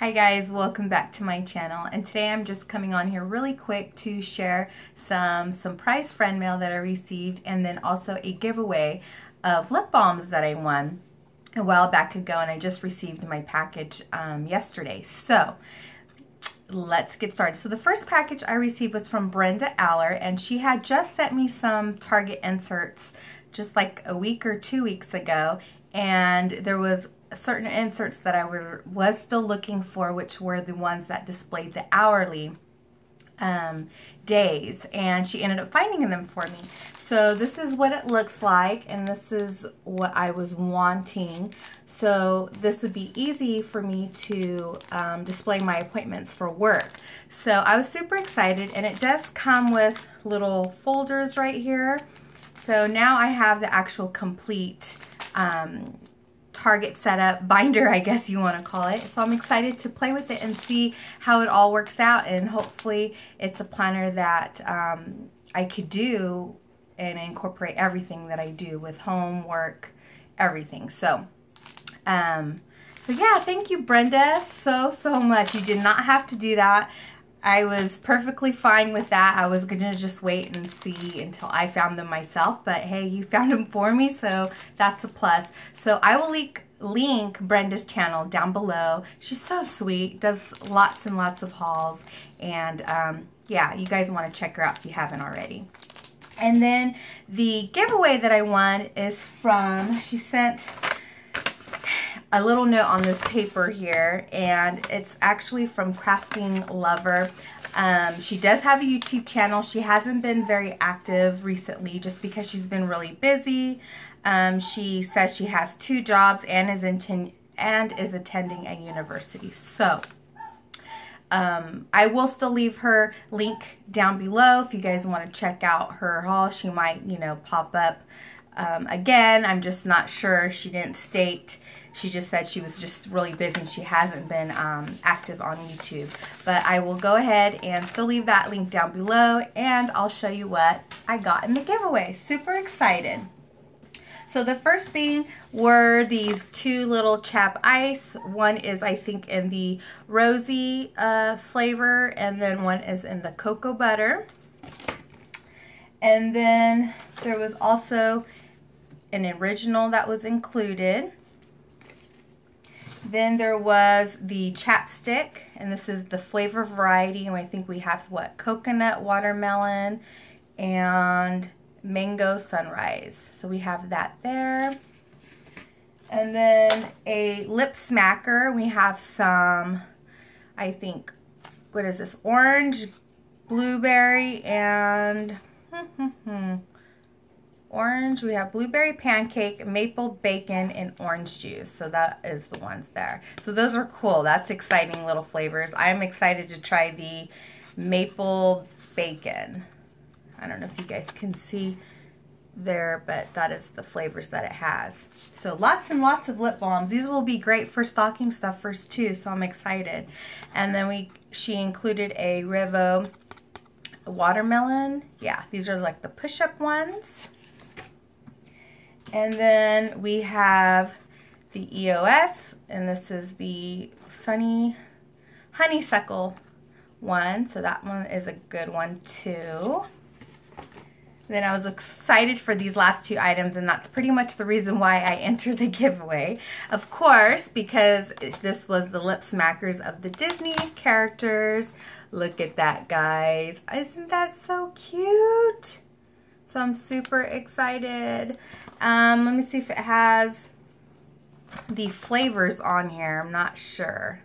Hi guys, welcome back to my channel and today I'm just coming on here really quick to share some some prize friend mail that I received and then also a giveaway of lip balms that I won a while back ago and I just received my package um, yesterday. So let's get started. So the first package I received was from Brenda Aller and she had just sent me some Target inserts just like a week or two weeks ago and there was certain inserts that I were, was still looking for, which were the ones that displayed the hourly um, days. And she ended up finding them for me. So this is what it looks like, and this is what I was wanting. So this would be easy for me to um, display my appointments for work. So I was super excited, and it does come with little folders right here. So now I have the actual complete um, Target setup binder, I guess you want to call it. So I'm excited to play with it and see how it all works out and hopefully it's a planner that um, I could do and incorporate everything that I do with homework, everything. So, um, so yeah, thank you Brenda so, so much. You did not have to do that. I was perfectly fine with that. I was going to just wait and see until I found them myself. But hey, you found them for me, so that's a plus. So I will link, link Brenda's channel down below. She's so sweet, does lots and lots of hauls. And um, yeah, you guys want to check her out if you haven't already. And then the giveaway that I won is from, she sent a little note on this paper here and it's actually from Crafting Lover. Um, she does have a YouTube channel. She hasn't been very active recently just because she's been really busy. Um, she says she has two jobs and is in and is attending a university. So um, I will still leave her link down below if you guys want to check out her haul. She might, you know, pop up um, again. I'm just not sure. She didn't state she just said she was just really busy. She hasn't been um, active on YouTube. But I will go ahead and still leave that link down below and I'll show you what I got in the giveaway. Super excited. So the first thing were these two little chap ice. One is I think in the rosy uh, flavor and then one is in the cocoa butter. And then there was also an original that was included. Then there was the chapstick, and this is the flavor variety, and I think we have, what, coconut, watermelon, and mango sunrise. So we have that there. And then a lip smacker, we have some, I think, what is this, orange, blueberry, and hmm, hmm, hmm, orange. We have blueberry pancake, maple bacon, and orange juice. So that is the ones there. So those are cool. That's exciting little flavors. I'm excited to try the maple bacon. I don't know if you guys can see there, but that is the flavors that it has. So lots and lots of lip balms. These will be great for stocking stuffers too, so I'm excited. And then we she included a Revo watermelon. Yeah, these are like the push-up ones. And then we have the EOS, and this is the Sunny Honeysuckle one. So that one is a good one too. Then I was excited for these last two items, and that's pretty much the reason why I entered the giveaway. Of course, because this was the lip smackers of the Disney characters. Look at that, guys. Isn't that so cute? So I'm super excited. Um, let me see if it has the flavors on here. I'm not sure.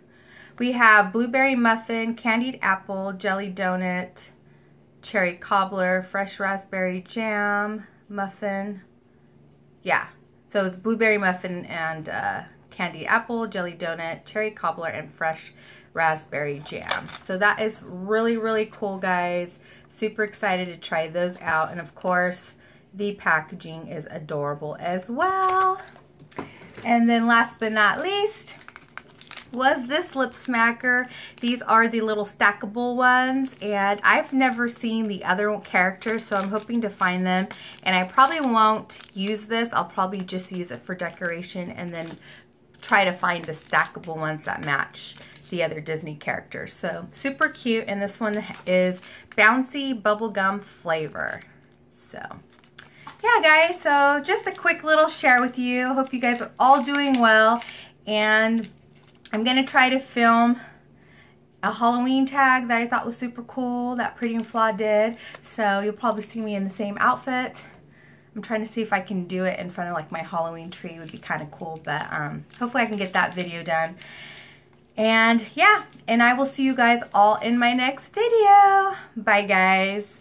We have blueberry muffin, candied apple, jelly donut, cherry cobbler, fresh raspberry jam, muffin. Yeah, so it's blueberry muffin and uh, candied apple, jelly donut, cherry cobbler, and fresh raspberry jam. So that is really, really cool, guys. Super excited to try those out. And of course, the packaging is adorable as well. And then last but not least, was this lip smacker. These are the little stackable ones and I've never seen the other characters so I'm hoping to find them and I probably won't use this. I'll probably just use it for decoration and then try to find the stackable ones that match the other Disney characters. So super cute. And this one is bouncy bubblegum flavor. So yeah, guys, so just a quick little share with you. Hope you guys are all doing well. And I'm going to try to film a Halloween tag that I thought was super cool that Pretty and Flaw did. So you'll probably see me in the same outfit. I'm trying to see if I can do it in front of like my Halloween tree would be kind of cool, but um, hopefully I can get that video done. And yeah, and I will see you guys all in my next video. Bye guys.